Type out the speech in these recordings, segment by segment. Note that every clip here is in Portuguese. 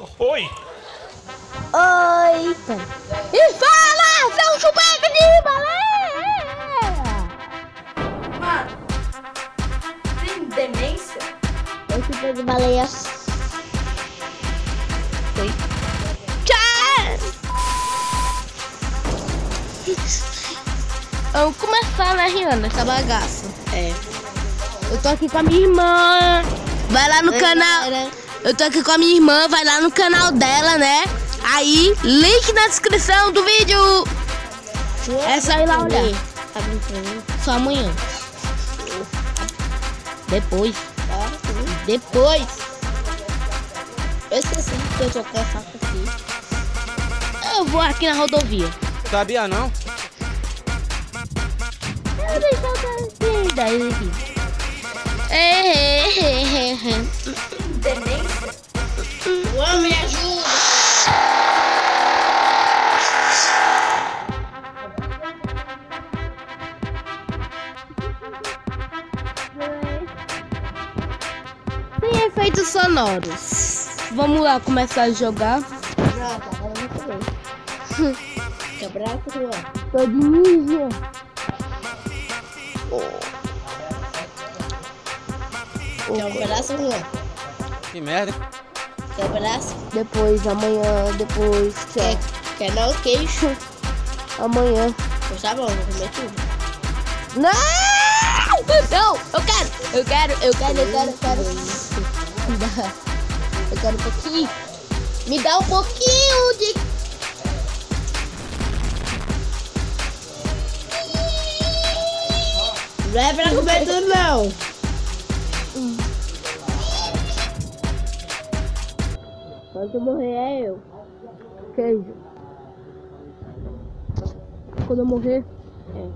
Oi! Oi! E fala, seu chupeca de baleia! Mano, tem demência? Eu chupeca de baleia. É assim. Oi. Tchau! Vamos começar, né, Rihanna, essa bagaça. É. Eu tô aqui com a minha irmã. Vai lá no Oi, canal. Galera. Eu tô aqui com a minha irmã, vai lá no canal dela, né? Aí, link na descrição do vídeo. É só ir lá olhar. Tá brincando? Só amanhã. Depois. Depois. Eu esqueci que eu tô com a faca aqui. Eu vou aqui na rodovia. Sabia não? Eu deixo eu dar daí aqui. Luan, me ajuda! Sem efeitos sonoros. Vamos lá começar a jogar. Não, tá falando também. Quebrar o Luan. Tô de ninja. Um pedaço, Luan? Que merda. Quer pedaço? Depois, amanhã, depois, Quer, tchau. quer dar o queixo? Amanhã. Pois tá bom, vou comer tudo. Não! Não! Eu quero! Eu quero, eu quero, eu quero, eu quero. Me dá. Eu quero um pouquinho. Me dá um pouquinho de. Não é pra comer tudo, não. Quando eu morrer é eu. Queijo. Quando eu morrer. É.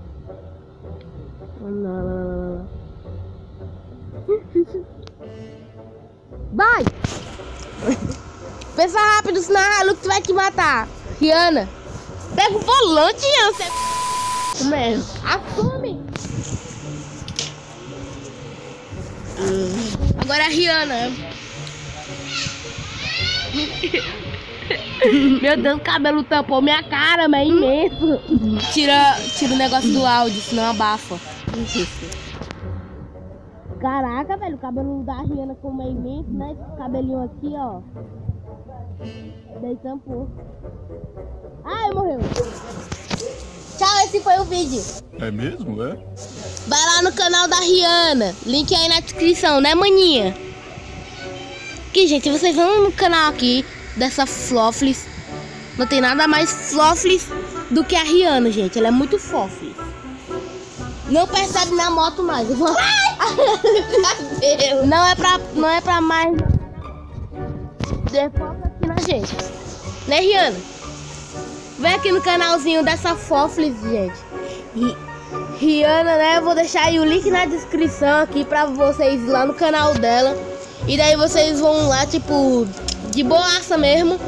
Não, não, não, não. Vai! Pensa rápido, senão a Lux vai te matar. Rihanna. Pega o volante, Rihanna. Você... Comendo. Assume. Agora a Rihanna. Meu Deus, o cabelo tampou minha cara, mas é imenso. Tira, tira o negócio do áudio, senão abafa. Caraca, velho, o cabelo da Rihanna como é imenso, né? Esse cabelinho aqui, ó. Daí tampou. Ai, morreu. Tchau, esse foi o vídeo. É mesmo, é? Vai lá no canal da Rihanna. Link aí na descrição, né, maninha? Aqui, gente, vocês vão no canal aqui dessa Floflis. Não tem nada mais Floflis do que a Rihanna, gente. Ela é muito Floflis. Não percebe na moto mais. Eu vou... não é pra, não é pra mais. Foco aqui na gente. Né, Rihanna? Vem aqui no canalzinho dessa Foflis, gente. Ri- Rihanna, né? Eu vou deixar aí o link na descrição aqui pra vocês lá no canal dela. E daí vocês vão lá, tipo, de boaça mesmo.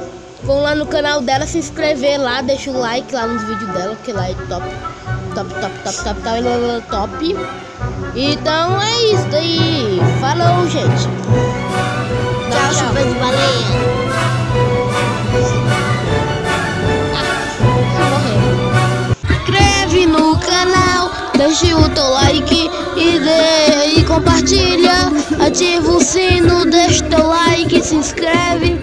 Vão lá no canal dela, se inscrever lá, deixa o like lá nos vídeos dela, que lá é top. Top, top, top, top, top, top. Então é isso daí. Falou, gente. Tchau, chupa de baleia. inscreve no canal, deixe o teu like e, dê, e compartilha. Ativa o sino, deixa teu like, se inscreve.